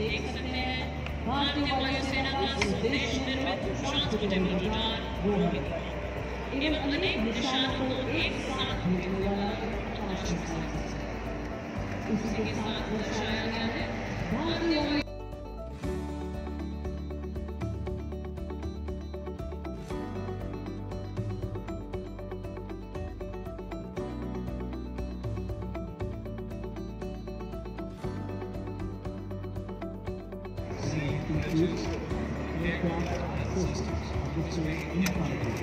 देख सकते हैं। भारतीय वायुसेना का स्वदेश निर्मित ट्रांसपोर्टेबल रडार रोहित एवं अनेक निशानों को एक साथ भेजने वाला साथ दर्शाया गया includes aircraft helicopter specifically designed